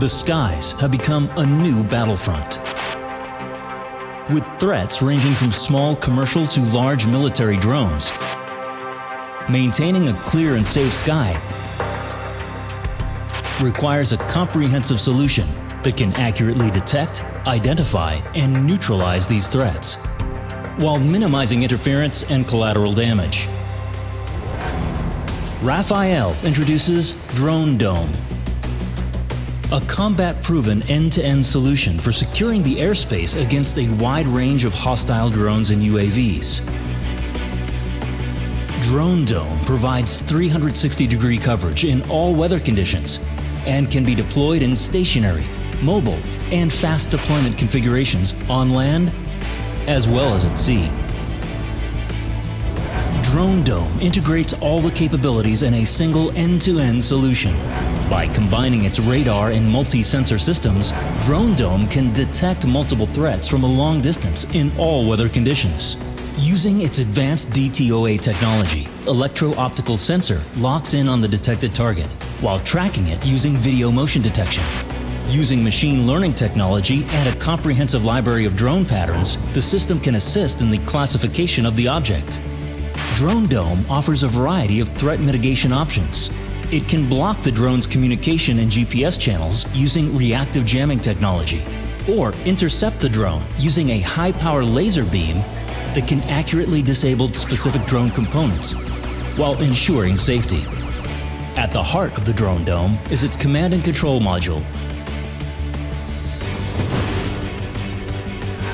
the skies have become a new battlefront. With threats ranging from small commercial to large military drones, maintaining a clear and safe sky requires a comprehensive solution that can accurately detect, identify, and neutralize these threats, while minimizing interference and collateral damage. Rafael introduces Drone Dome, a combat-proven end-to-end solution for securing the airspace against a wide range of hostile drones and UAVs. Drone Dome provides 360-degree coverage in all weather conditions and can be deployed in stationary, mobile, and fast deployment configurations on land as well as at sea. Drone Dome integrates all the capabilities in a single end-to-end solution. By combining its radar and multi-sensor systems, Drone Dome can detect multiple threats from a long distance in all weather conditions. Using its advanced DTOA technology, electro-optical sensor locks in on the detected target, while tracking it using video motion detection. Using machine learning technology and a comprehensive library of drone patterns, the system can assist in the classification of the object. Drone Dome offers a variety of threat mitigation options. It can block the drone's communication and GPS channels using reactive jamming technology, or intercept the drone using a high-power laser beam that can accurately disable specific drone components while ensuring safety. At the heart of the Drone Dome is its command and control module.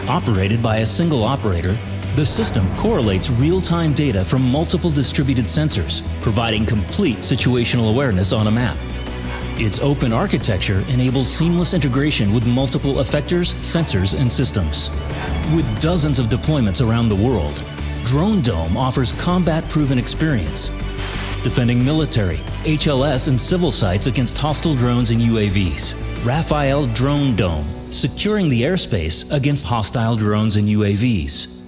Operated by a single operator, the system correlates real-time data from multiple distributed sensors, providing complete situational awareness on a map. Its open architecture enables seamless integration with multiple effectors, sensors, and systems. With dozens of deployments around the world, Drone Dome offers combat-proven experience, defending military, HLS, and civil sites against hostile drones and UAVs. Rafael Drone Dome, securing the airspace against hostile drones and UAVs.